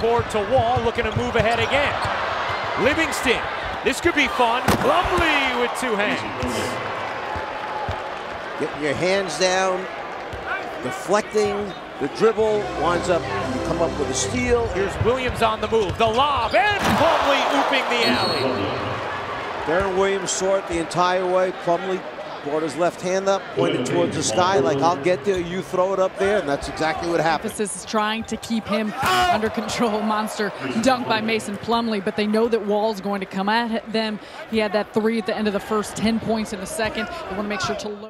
board to Wall, looking to move ahead again. Livingston, this could be fun. Plumlee with two hands. Getting your hands down, deflecting, the dribble winds up, you come up with a steal. Here's Williams on the move, the lob, and Plumlee ooping the alley. Deron Williams saw it the entire way. Plumlee brought his left hand up, pointed towards the sky, like, I'll get there, you throw it up there, and that's exactly what happened. Emphasis is trying to keep him ah! under control. Monster dunk by Mason Plumlee, but they know that Wall's going to come at them. He had that three at the end of the first, 10 points in the second. They want to make sure to